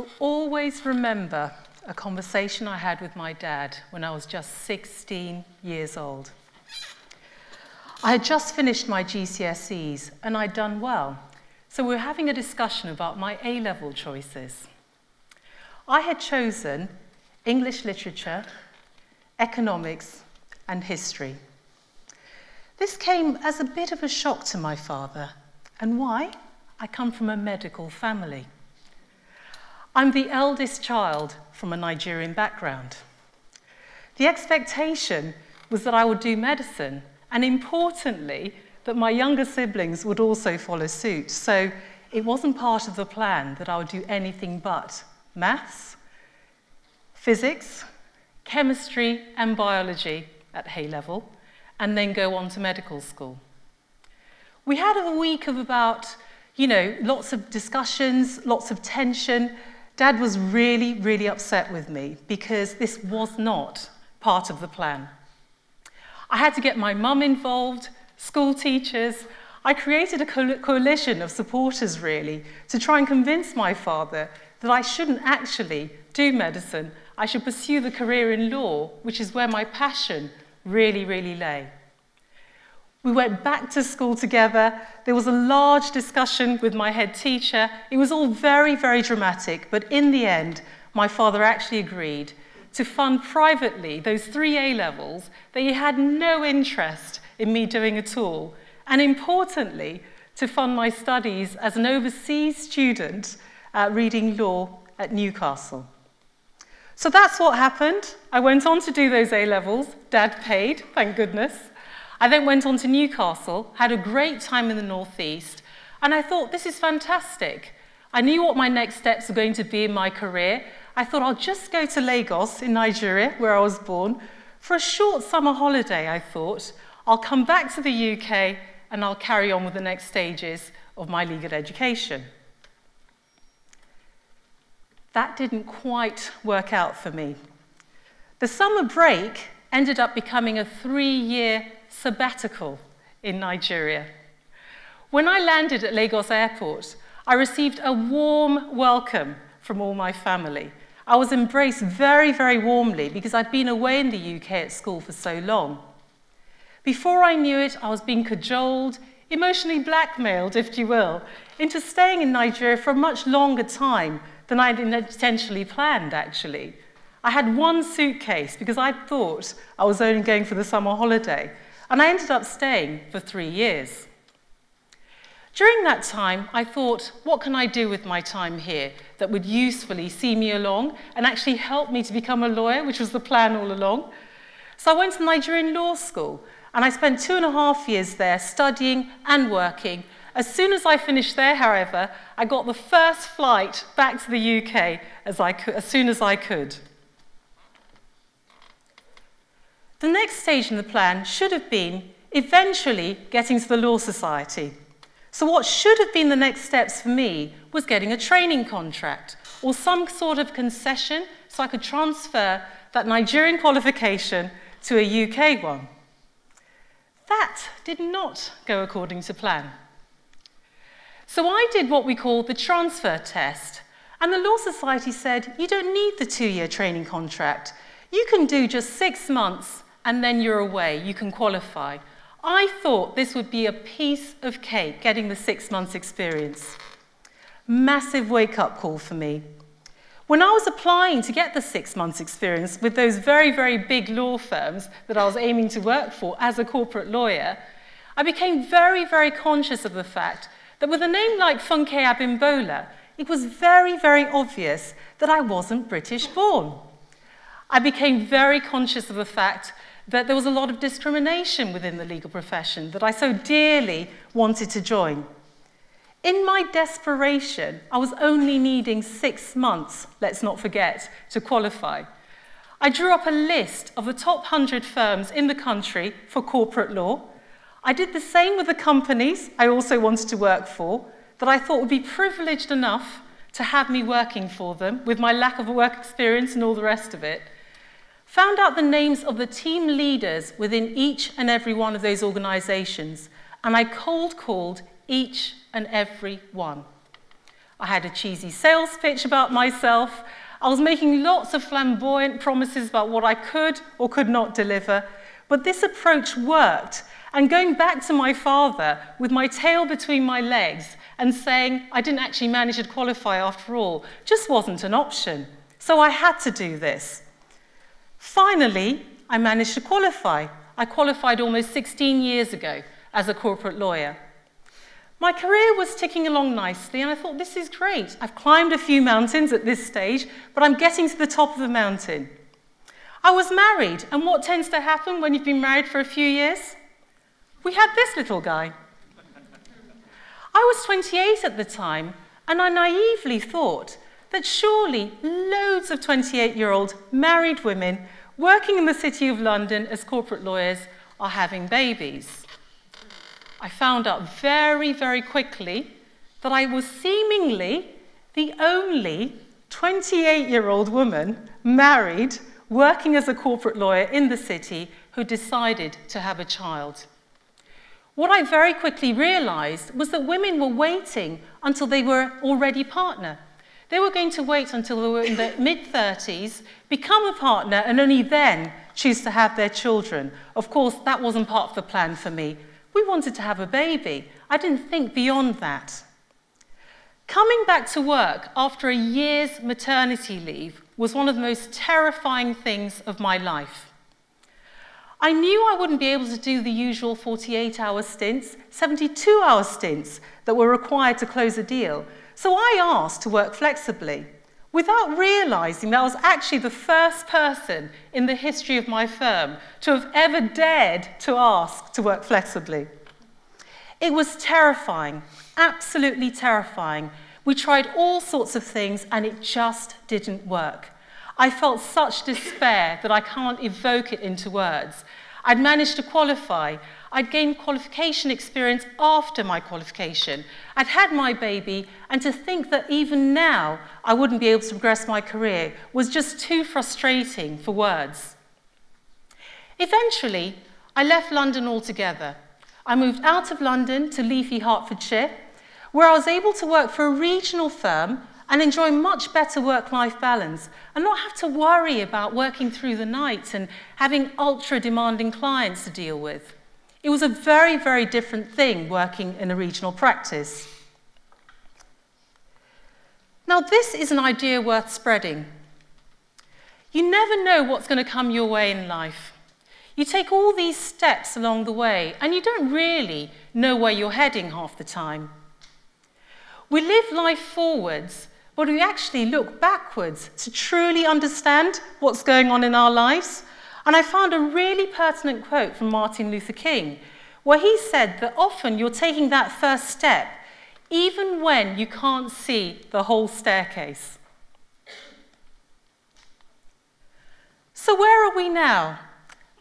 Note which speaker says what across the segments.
Speaker 1: will always remember a conversation I had with my dad when I was just 16 years old. I had just finished my GCSEs and I'd done well, so we were having a discussion about my A level choices. I had chosen English literature, economics, and history. This came as a bit of a shock to my father. And why? I come from a medical family. I'm the eldest child from a Nigerian background. The expectation was that I would do medicine, and importantly, that my younger siblings would also follow suit. So it wasn't part of the plan that I would do anything but maths, physics, chemistry, and biology at A level, and then go on to medical school. We had a week of about, you know, lots of discussions, lots of tension. Dad was really, really upset with me because this was not part of the plan. I had to get my mum involved, school teachers. I created a co coalition of supporters, really, to try and convince my father that I shouldn't actually do medicine. I should pursue the career in law, which is where my passion really, really lay. We went back to school together. There was a large discussion with my head teacher. It was all very, very dramatic, but in the end, my father actually agreed to fund privately those three A levels that he had no interest in me doing at all, and importantly, to fund my studies as an overseas student uh, reading law at Newcastle. So that's what happened. I went on to do those A levels. Dad paid, thank goodness. I then went on to Newcastle, had a great time in the Northeast, and I thought, this is fantastic. I knew what my next steps were going to be in my career. I thought I'll just go to Lagos in Nigeria, where I was born, for a short summer holiday, I thought. I'll come back to the UK and I'll carry on with the next stages of my legal education. That didn't quite work out for me. The summer break ended up becoming a three year sabbatical in Nigeria. When I landed at Lagos Airport, I received a warm welcome from all my family. I was embraced very, very warmly because I'd been away in the UK at school for so long. Before I knew it, I was being cajoled, emotionally blackmailed, if you will, into staying in Nigeria for a much longer time than I'd intentionally planned, actually. I had one suitcase because I thought I was only going for the summer holiday, and I ended up staying for three years. During that time, I thought, what can I do with my time here that would usefully see me along and actually help me to become a lawyer, which was the plan all along? So I went to Nigerian law school, and I spent two and a half years there studying and working. As soon as I finished there, however, I got the first flight back to the UK as, I could, as soon as I could. The next stage in the plan should have been eventually getting to the Law Society. So what should have been the next steps for me was getting a training contract or some sort of concession so I could transfer that Nigerian qualification to a UK one. That did not go according to plan. So I did what we call the transfer test, and the Law Society said, you don't need the two-year training contract. You can do just six months and then you're away, you can qualify. I thought this would be a piece of cake, getting the six months experience. Massive wake up call for me. When I was applying to get the six months experience with those very, very big law firms that I was aiming to work for as a corporate lawyer, I became very, very conscious of the fact that with a name like Funke Abimbola, it was very, very obvious that I wasn't British born. I became very conscious of the fact that there was a lot of discrimination within the legal profession that I so dearly wanted to join. In my desperation, I was only needing six months, let's not forget, to qualify. I drew up a list of the top 100 firms in the country for corporate law. I did the same with the companies I also wanted to work for that I thought would be privileged enough to have me working for them with my lack of work experience and all the rest of it found out the names of the team leaders within each and every one of those organizations, and I cold called each and every one. I had a cheesy sales pitch about myself. I was making lots of flamboyant promises about what I could or could not deliver. But this approach worked. And going back to my father with my tail between my legs and saying I didn't actually manage to qualify after all just wasn't an option. So I had to do this. Finally, I managed to qualify. I qualified almost 16 years ago as a corporate lawyer. My career was ticking along nicely, and I thought, this is great. I've climbed a few mountains at this stage, but I'm getting to the top of the mountain. I was married, and what tends to happen when you've been married for a few years? We had this little guy. I was 28 at the time, and I naively thought that surely loads of 28 year old married women working in the City of London as corporate lawyers are having babies. I found out very, very quickly that I was seemingly the only 28 year old woman married working as a corporate lawyer in the city who decided to have a child. What I very quickly realized was that women were waiting until they were already partner they were going to wait until they were in their mid 30s, become a partner, and only then choose to have their children. Of course, that wasn't part of the plan for me. We wanted to have a baby. I didn't think beyond that. Coming back to work after a year's maternity leave was one of the most terrifying things of my life. I knew I wouldn't be able to do the usual 48 hour stints, 72 hour stints that were required to close a deal, so I asked to work flexibly without realizing that I was actually the first person in the history of my firm to have ever dared to ask to work flexibly. It was terrifying, absolutely terrifying. We tried all sorts of things and it just didn't work. I felt such despair that I can't evoke it into words. I'd managed to qualify. I'd gained qualification experience after my qualification. I'd had my baby, and to think that even now I wouldn't be able to progress my career was just too frustrating for words. Eventually, I left London altogether. I moved out of London to leafy Hertfordshire, where I was able to work for a regional firm and enjoy much better work life balance and not have to worry about working through the night and having ultra demanding clients to deal with. It was a very, very different thing working in a regional practice. Now, this is an idea worth spreading. You never know what's going to come your way in life. You take all these steps along the way, and you don't really know where you're heading half the time. We live life forwards, but we actually look backwards to truly understand what's going on in our lives and I found a really pertinent quote from Martin Luther King, where he said that often you're taking that first step even when you can't see the whole staircase. So, where are we now?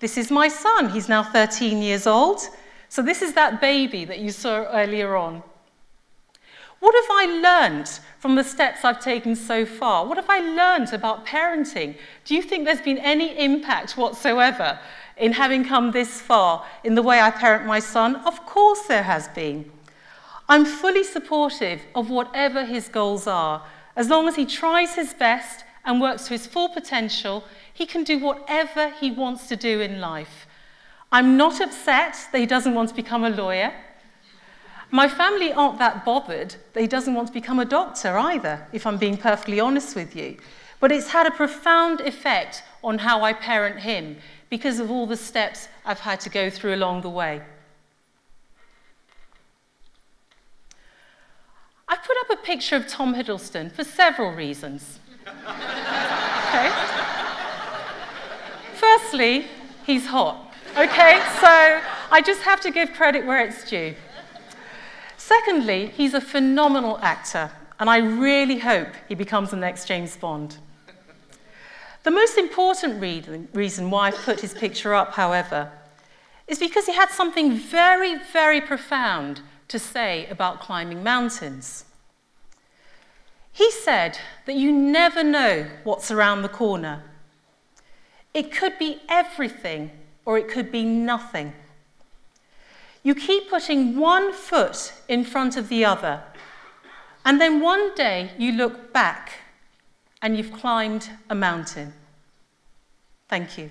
Speaker 1: This is my son. He's now 13 years old. So, this is that baby that you saw earlier on. What have I learned from the steps I've taken so far? What have I learned about parenting? Do you think there's been any impact whatsoever in having come this far in the way I parent my son? Of course there has been. I'm fully supportive of whatever his goals are. As long as he tries his best and works to his full potential, he can do whatever he wants to do in life. I'm not upset that he doesn't want to become a lawyer. My family aren't that bothered that he doesn't want to become a doctor either, if I'm being perfectly honest with you. But it's had a profound effect on how I parent him because of all the steps I've had to go through along the way. I've put up a picture of Tom Hiddleston for several reasons. okay? Firstly, he's hot. Okay, so I just have to give credit where it's due. Secondly, he's a phenomenal actor, and I really hope he becomes the next James Bond. The most important reason why I've put his picture up, however, is because he had something very, very profound to say about climbing mountains. He said that you never know what's around the corner. It could be everything or it could be nothing. You keep putting one foot in front of the other, And then one day you look back and you've climbed a mountain. Thank you.